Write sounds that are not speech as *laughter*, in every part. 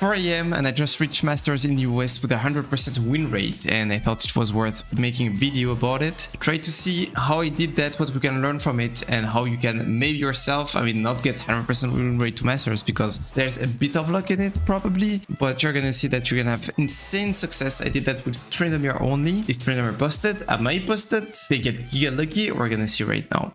4 a.m. and I just reached Masters in the US with a 100% win rate and I thought it was worth making a video about it. Try to see how I did that, what we can learn from it and how you can maybe yourself, I mean not get 100% win rate to Masters because there's a bit of luck in it probably, but you're gonna see that you're gonna have insane success. I did that with Tryndamere only. Is Tryndamere busted? Am I busted? They get giga lucky? We're gonna see right now.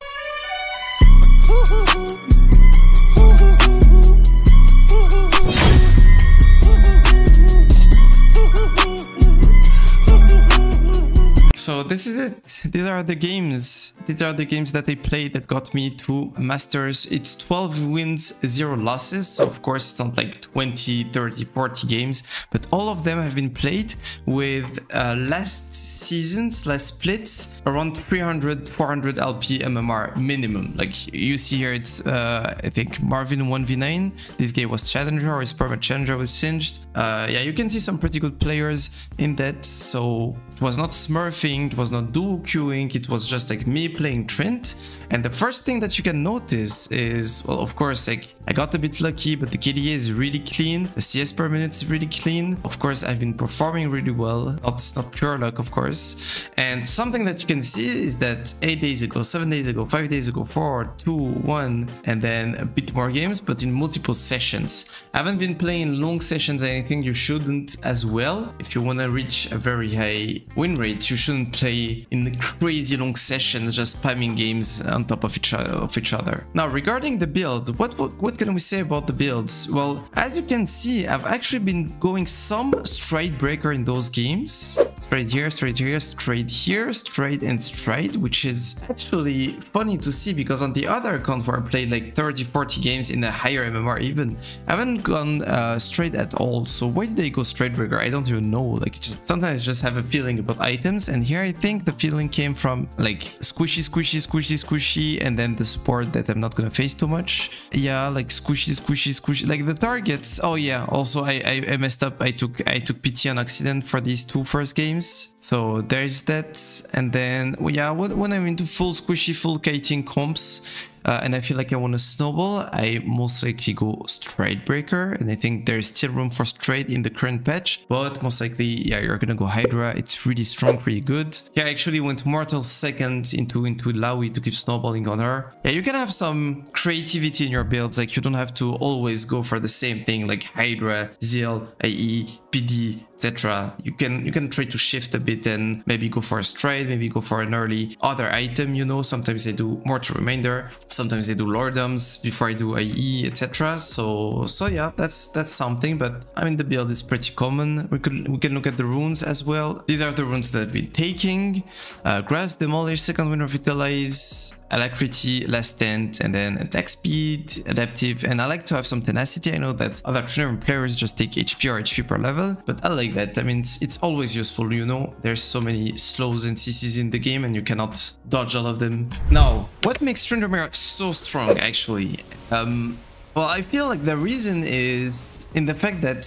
This is it. These are the games. These are the games that I played that got me to Masters. It's 12 wins, 0 losses. So of course it's not like 20, 30, 40 games, but all of them have been played with uh, last seasons, last splits, around 300, 400 LP MMR minimum. Like you see here, it's uh, I think Marvin 1v9. This game was Challenger or his perma Challenger was Singed. Uh, yeah, you can see some pretty good players in that. So it was not smurfing, it was not duo queuing, it was just like me playing Trynd. And the first thing that you can notice is, well, of course, like I got a bit lucky, but the KDA is really clean. The CS per minute is really clean. Of course, I've been performing really well. Not, not pure luck, of course. And something that you can see is that eight days ago, seven days ago, five days ago, four, two, one, and then a bit more games, but in multiple sessions. I haven't been playing long sessions. I think you shouldn't as well. If you want to reach a very high win rate, you shouldn't play in crazy long sessions, just spamming games on top of each, of each other. Now, regarding the build, what, what, what can we say about the builds? Well, as you can see, I've actually been going some Stridebreaker in those games. Straight here, straight here, straight here, straight and straight, which is actually funny to see because on the other account where I played like 30, 40 games in a higher MMR even, I haven't gone uh, straight at all. So why did they go Stridebreaker? I don't even know. Like just, sometimes I just have a feeling about items and here I think the feeling came from like squishy, squishy, squishy, squishy and then the support that I'm not gonna face too much. Yeah, like squishy, squishy, squishy. Like the targets. Oh yeah, also I, I, I messed up. I took I took PT on accident for these two first games. So there's that. And then well, yeah, when, when I'm into full squishy, full kiting comps, uh, and I feel like I want to snowball, I most likely go Stridebreaker, and I think there's still room for stride in the current patch, but most likely, yeah, you're gonna go Hydra, it's really strong, pretty good. Yeah, I actually went Mortal second into, into Illaoi to keep snowballing on her. Yeah, you can have some creativity in your builds, like you don't have to always go for the same thing, like Hydra, Zeal, IE, PD, etc. You can you can try to shift a bit and maybe go for a stride, maybe go for an early other item, you know. Sometimes I do Mortal Reminder, sometimes I do Lord Doms before I do IE, etc. So so yeah, that's that's something. But I mean the build is pretty common. We could we can look at the runes as well. These are the runes that I've been taking. Uh, Grasp, Demolish, Second Wind Revitalize, Alacrity, Last Stand, and then Attack Speed, Adaptive, and I like to have some Tenacity. I know that other Trynda players just take HP or HP per level, but I like that. I mean, it's, it's always useful, you know? There's so many slows and CCs in the game and you cannot dodge all of them. Now, what makes Tryndamere so strong, actually? Um, well, I feel like the reason is in the fact that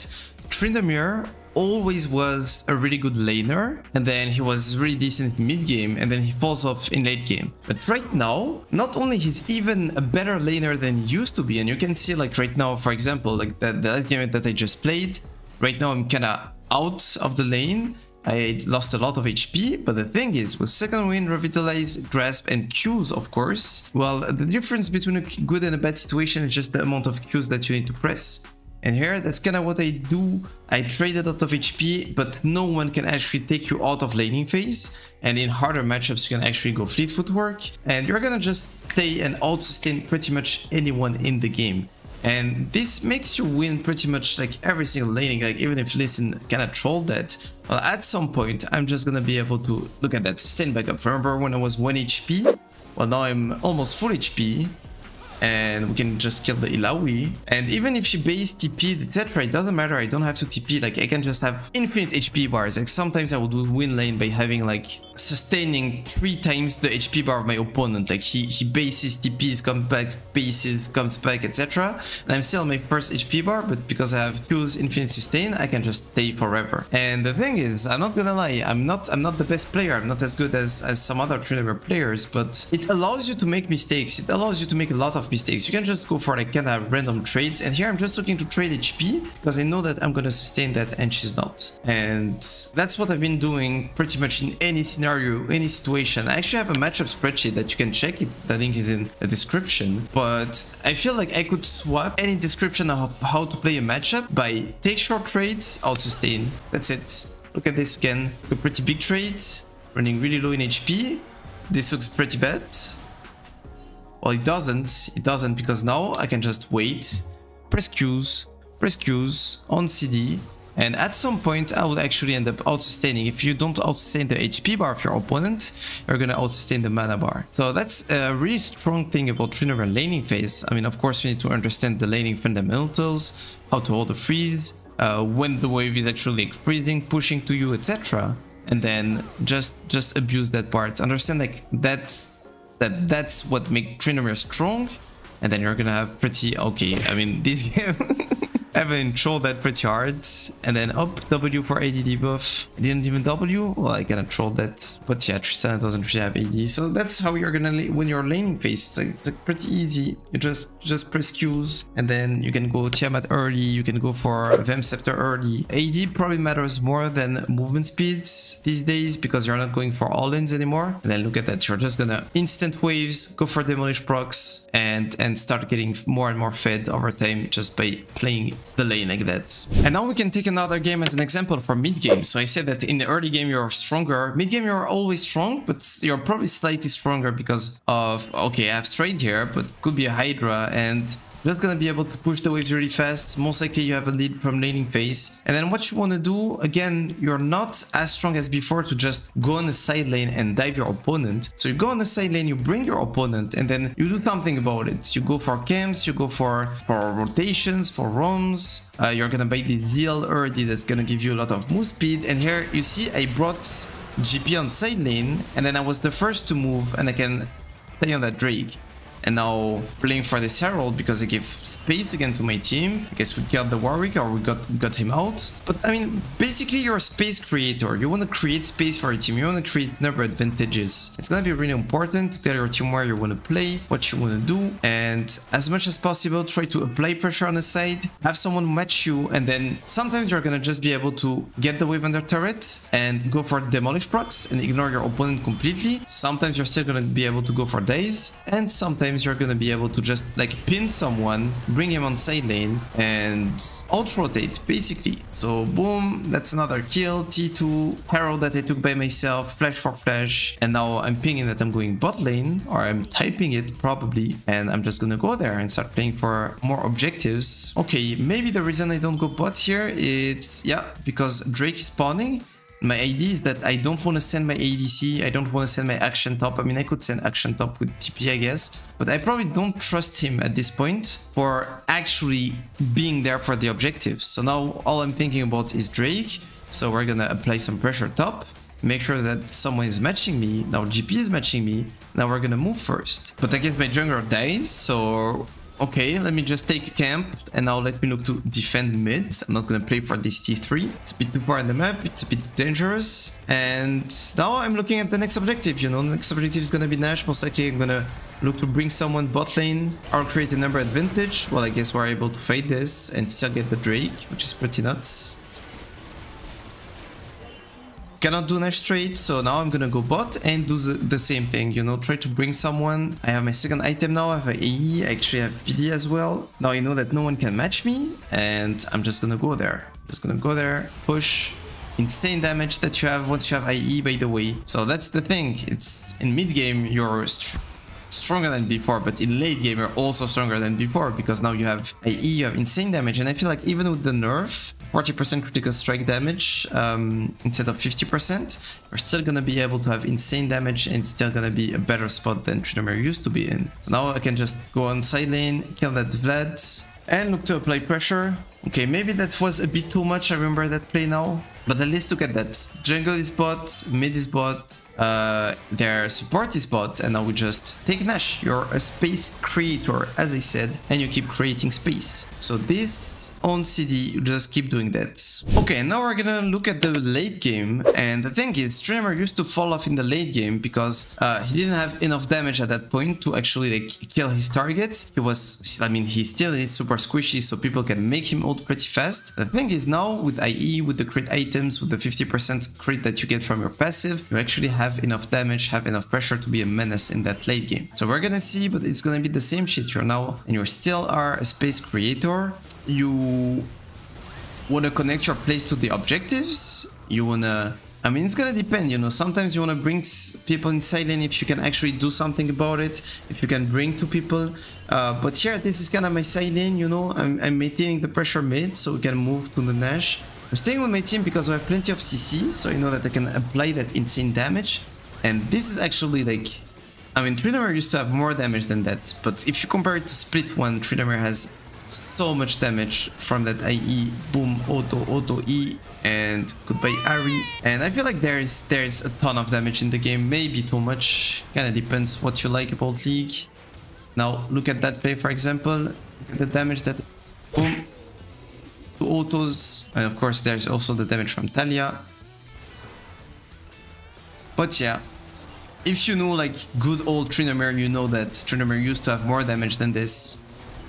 Tryndamere always was a really good laner and then he was really decent in mid game and then he falls off in late game but right now not only he's even a better laner than he used to be and you can see like right now for example like that the last game that i just played right now i'm kind of out of the lane I lost a lot of HP, but the thing is, with second wind, revitalize, grasp, and Qs, of course, well, the difference between a good and a bad situation is just the amount of Qs that you need to press. And here, that's kind of what I do. I trade a lot of HP, but no one can actually take you out of laning phase. And in harder matchups, you can actually go fleet footwork. And you're gonna just stay and out-sustain pretty much anyone in the game. And this makes you win pretty much like every single laning, like even if Sin kind of trolled that, well, at some point, I'm just gonna be able to look at that sustain back up. Remember when I was 1 HP? Well, now I'm almost full HP, and we can just kill the Illaoi. And even if she base TP, etc., it doesn't matter. I don't have to TP. Like I can just have infinite HP bars. Like sometimes I will do win lane by having like sustaining three times the HP bar of my opponent. Like he, he bases TPs, comes back, bases, comes back, etc. And I'm still on my first HP bar, but because I have Q's infinite sustain, I can just stay forever. And the thing is, I'm not gonna lie, I'm not I'm not the best player. I'm not as good as, as some other Trynda players, but it allows you to make mistakes. It allows you to make a lot of mistakes. You can just go for like kind of random trades. And here I'm just looking to trade HP because I know that I'm gonna sustain that and she's not. And that's what I've been doing pretty much in any scenario, any situation. I actually have a matchup spreadsheet that you can check it. The link is in the description. But I feel like I could swap any description of how to play a matchup by take short trades, out sustain. That's it. Look at this again. A pretty big trade, running really low in HP. This looks pretty bad. Well, it doesn't. It doesn't because now I can just wait, press Qs, press Qs on CD, and at some point I would actually end up out-sustaining. If you don't out-sustain the HP bar of your opponent, you're gonna out-sustain the mana bar. So that's a really strong thing about Trynda laning phase. I mean, of course, you need to understand the laning fundamentals, how to hold the freeze, uh, when the wave is actually like freezing, pushing to you, etc. And then just just abuse that part. Understand like that's that that's what makes Tryndamere strong, and then you're gonna have pretty okay. I mean this *laughs* game Evan trolled that pretty hard. And then up W for AD debuff. I didn't even W. Well, I kind of trolled that. But yeah, Tristana doesn't really have AD. So that's how you're gonna win your laning phase. It's, like, it's like pretty easy. You just just press Qs and then you can go Tiamat early. You can go for Vamp Scepter early. AD probably matters more than movement speeds these days because you're not going for all-ins anymore. And then look at that. You're just gonna instant waves, go for demolish procs and, and start getting more and more fed over time just by playing the lane like that. And now we can take another game as an example for mid game. So I said that in the early game you're stronger. Mid game you're always strong, but you're probably slightly stronger because of, okay, I have stride here, but could be a Hydra and just gonna be able to push the waves really fast. Most likely you have a lead from laning phase. And then what you want to do, again, you're not as strong as before to just go on the side lane and dive your opponent. So you go on the side lane, you bring your opponent, and then you do something about it. You go for camps, you go for, for rotations, for roams. Uh, you're gonna buy the deal early that's gonna give you a lot of move speed. And here you see I brought GP on side lane, and then I was the first to move, and I can play on that Drake and now playing for this Herald because I give space again to my team. I guess we got the Warwick or we got got him out. But I mean, basically you're a space creator. You want to create space for your team. You want to create number advantages. It's gonna be really important to tell your team where you want to play, what you want to do, and as much as possible, try to apply pressure on the side, have someone match you, and then sometimes you're gonna just be able to get the wave under turret and go for demolish procs and ignore your opponent completely. Sometimes you're still gonna be able to go for days, and sometimes you're gonna be able to just like pin someone, bring him on side lane and alt rotate basically. So boom, that's another kill. T2, Herald that I took by myself, flash for flash. And now I'm pinging that I'm going bot lane or I'm typing it probably. And I'm just gonna go there and start playing for more objectives. Okay, maybe the reason I don't go bot here is, yeah, because Drake is spawning my idea is that I don't want to send my ADC, I don't want to send my Akshan top. I mean, I could send Akshan top with TP, I guess, but I probably don't trust him at this point for actually being there for the objectives. So now all I'm thinking about is Drake. So we're gonna apply some pressure top, make sure that someone is matching me. Now GP is matching me. Now we're gonna move first. But I guess my jungler dies, so Okay, let me just take camp and now let me look to defend mid. I'm not gonna play for this T3. It's a bit too far in the map, it's a bit dangerous. And now I'm looking at the next objective, you know, the next objective is gonna be Nash. Most likely I'm gonna look to bring someone bot lane or create a number advantage. Well, I guess we're able to fade this and still get the Drake, which is pretty nuts. Cannot do Nash trade, so now I'm gonna go bot and do the, the, same thing, you know, try to bring someone. I have my second item now, I have IE, I actually have PD as well. Now I know that no one can match me, and I'm just gonna go there. Just gonna go there, push, insane damage that you have once you have IE by the way. So that's the thing, it's in mid game you're stronger than before, but in late game you're also stronger than before because now you have IE, you have insane damage, and I feel like even with the nerf, 40% critical strike damage um, instead of 50%, you're still gonna be able to have insane damage and still gonna be a better spot than Tryndamere used to be in. So now I can just go on side lane, kill that Vlad, and look to apply pressure. Okay, maybe that was a bit too much, I remember that play now. But at least look at that. Jungle is bot, mid is bot, uh, their support is bot, and now we just take Nash. You're a space creator, as I said, and you keep creating space. So this on CD, you just keep doing that. Okay, now we're gonna look at the late game, and the thing is, Streamer used to fall off in the late game because uh, he didn't have enough damage at that point to actually like kill his targets. He was, I mean, he still is super squishy, so people can make him ult pretty fast. The thing is now with IE, with the crit items, with the 50% crit that you get from your passive, you actually have enough damage, have enough pressure to be a menace in that late game. So we're gonna see, but it's gonna be the same shit. You're now, and you still are a space creator. You wanna connect your plays to the objectives. You wanna I mean, it's gonna depend, you know. Sometimes you wanna bring people inside lane if you can actually do something about it, if you can bring two people. Uh, but here, this is kind of my side you know. I'm, I'm maintaining the pressure mid, so we can move to the Nash. I'm staying with my team because we have plenty of CC, so you know that I can apply that insane damage. And this is actually like... I mean, Tryndamere used to have more damage than that, but if you compare it to Split 1, Tryndamere has so much damage from that IE, boom, auto, auto E, and goodbye Ahri. And I feel like there's there's a ton of damage in the game, maybe too much, kinda depends what you like about League. Now, look at that play, for example, the damage that, boom, two autos, and of course there's also the damage from Taliyah. But yeah, if you know like good old Tryndamere, you know that Tryndamere used to have more damage than this.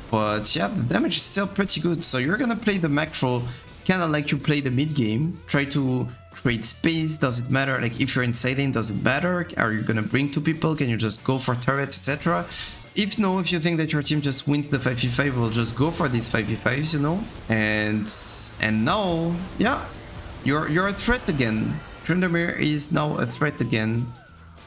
But yeah, the damage is still pretty good. So you're gonna play the macro kind of like you play the mid game. Try to create space. Does it matter? Like if you're in lane, does it matter? Are you gonna bring two people? Can you just go for turrets, etc.? If no, if you think that your team just wins the 5v5, we'll just go for these 5v5s, you know? And and now, yeah, you're you're a threat again. Tryndamere is now a threat again.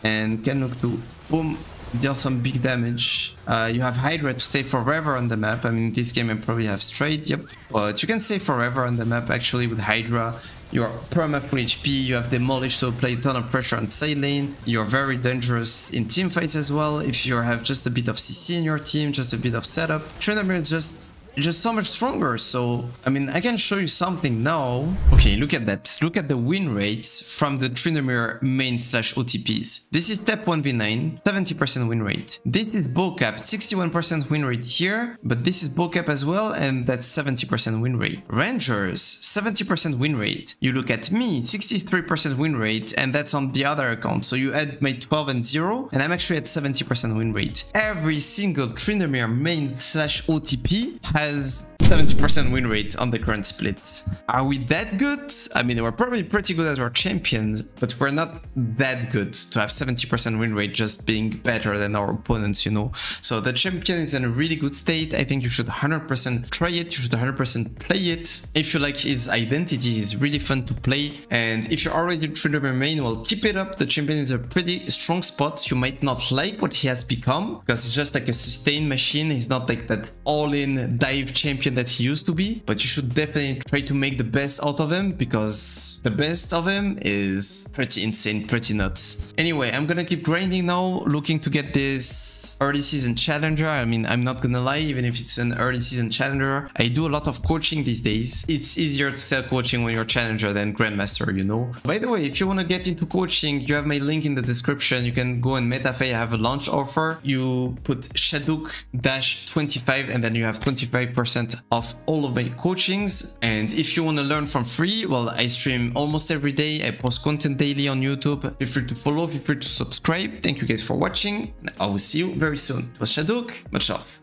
And Kenuktu, boom, deal some big damage. Uh, you have Hydra to stay forever on the map. I mean, this game I probably have stride, yep. But you can stay forever on the map actually with Hydra. You're perma full HP, you have Demolish so play a ton of pressure on side lane. You're very dangerous in team fights as well if you have just a bit of CC in your team, just a bit of setup. Tryndamere is just just so much stronger. So, I mean, I can show you something now. Okay, look at that. Look at the win rates from the Tryndamere main slash OTPs. This is step 1v9, 70% win rate. This is Bocap, 61% win rate here, but this is Bocap as well, and that's 70% win rate. Rangers, 70% win rate. You look at me, 63% win rate, and that's on the other account. So you add my 12 and 0, and I'm actually at 70% win rate. Every single Tryndamere main slash OTP has 70% win rate on the current split. Are we that good? I mean, we're probably pretty good at our champions, but we're not that good to have 70% win rate just being better than our opponents, you know? So the champion is in a really good state. I think you should 100% try it. You should 100% play it. If you like his identity, he's really fun to play. And if you're already Tryndamere main, well, keep it up. The champion is a pretty strong spot. You might not like what he has become because it's just like a sustain machine. He's not like that all-in champion that he used to be, but you should definitely try to make the best out of him because the best of him is pretty insane, pretty nuts. Anyway, I'm gonna keep grinding now, looking to get this early season challenger. I mean, I'm not gonna lie, even if it's an early season challenger, I do a lot of coaching these days. It's easier to sell coaching when you're challenger than grandmaster, you know? By the way, if you wanna get into coaching, you have my link in the description. You can go on Metafy, I have a launch offer. You put Chaddouk-25 and then you have 25% off all of my coachings. And if you want to learn from free, well, I stream almost every day. I post content daily on YouTube. Feel free to follow, feel free to subscribe. Thank you guys for watching. I will see you very soon. It was Chaddouk. Much love.